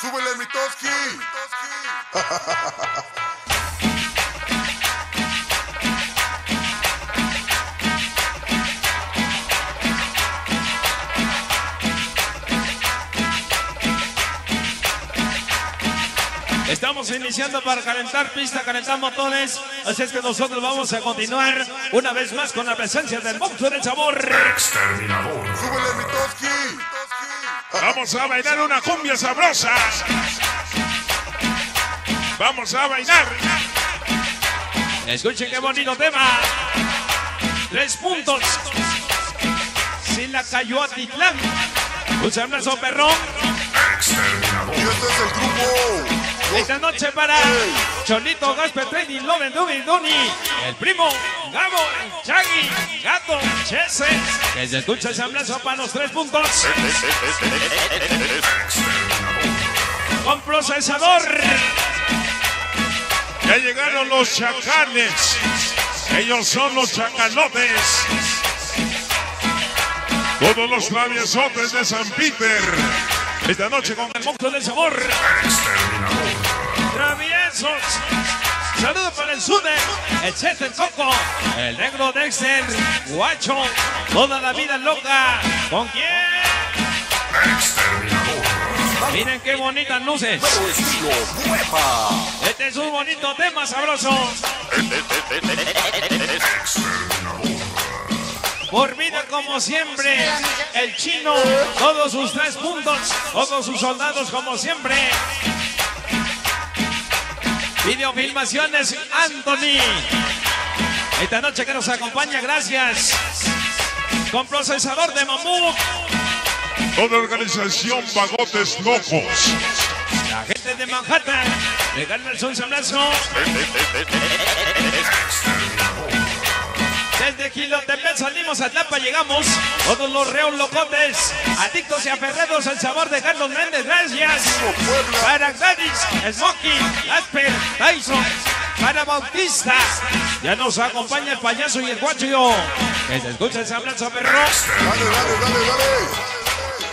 Súbele mi toski. Estamos iniciando para calentar pista, calentar motores. Así es que nosotros vamos a continuar una vez más con la presencia del monstruo del sabor. Exterminador. Súbele mi. Vamos a bailar una cumbia sabrosa. Vamos a bailar. Escuchen qué bonito tema. Tres puntos. Si la cayó a Titlán. Un abrazo, perrón. Esta noche para Cholito, Gasper, Trading, Loven, Dubi, Duni, el primo, Gabo, Chagui, Gato, Chese. Que se escucha ese abrazo para los tres puntos. Con procesador. Ya llegaron los chacales. Ellos son los chacalotes. Todos los traviesotes de San Peter. Esta noche con El monstruo del sabor. Saludos para el Sune, el Chete, el Coco, el negro Dexter, Guacho, toda la vida loca. ¿Con quién? Miren qué bonitas luces. Este es un bonito tema sabroso. Por vida como siempre, el chino, todos sus tres puntos, todos sus soldados como siempre. Videofilmaciones Anthony. Esta noche que nos acompaña, gracias. Con procesador de mamut, toda organización Pagotes Locos. la gente de Manhattan. Regálenos un abrazo. Desde Gilotepec salimos a Tlapa, llegamos. Todos los reos locotes, adictos y aferrados al sabor de Carlos Méndez, gracias. Para Gladys, Smokey, Asper, Tyson, para Bautista. Ya nos acompaña el payaso y el guacho. Que se escucha ese abrazo, perro. Dale, dale, dale, dale.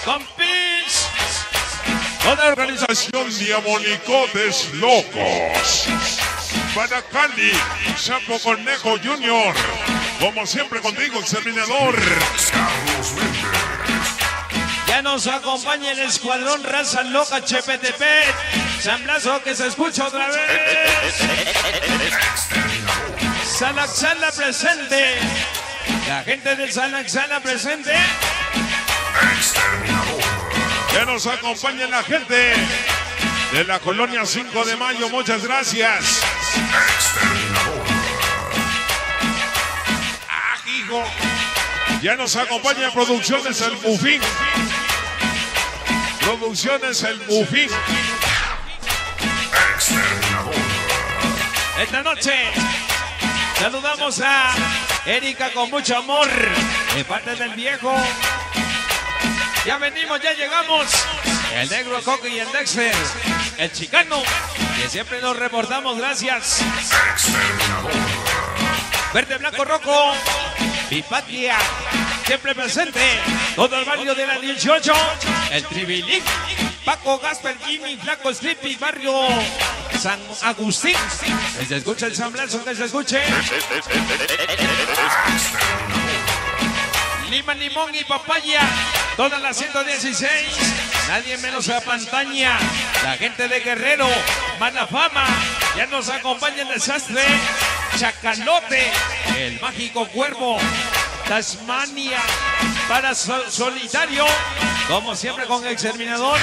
Con Pitch. Toda organización Diabolicotes Locos. Para Cali, Chapo Cornejo Junior. Como siempre contigo, exterminador. Ya nos acompaña el escuadrón Raza Loca Chepetepec. Samblazo que se escucha otra vez. Salaxala presente. La gente del Salaxala presente. Ya nos acompaña la gente de la colonia 5 de mayo. Muchas gracias. Ya nos acompaña Producciones El Mufín. Producciones El Mufín. Esta noche saludamos a Erika con mucho amor de parte del viejo. Ya venimos, ya llegamos. El negro Coco y el Dexter. El chicano, que siempre nos reportamos, gracias. Verde, blanco, rojo. Mi patria, siempre presente. Todo el barrio de la 18. El Tribilín. Paco Gasper, Jimmy, Flaco Sleepy, barrio San Agustín. Que se escucha el samblazo, que se escuche. Lima, limón y papaya. Todas las 116. Nadie menos a pantalla. La gente de Guerrero. Mala fama. Ya nos acompaña el desastre. Chacalote. El mágico cuervo. Tasmania. Para Sol- solitario. Como siempre con exterminador.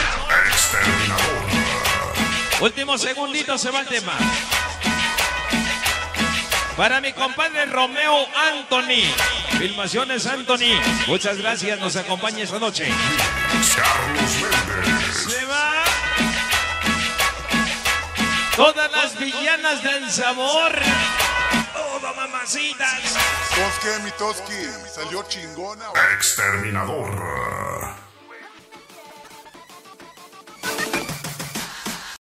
Último segundito se va el tema. Para mi compadre Romeo Anthony. Filmaciones Anthony. Muchas gracias, nos acompaña esta noche. Se va. Todas las villanas del sabor. Todo mamacitas. Toski, mi toski. Salió chingona. Exterminador.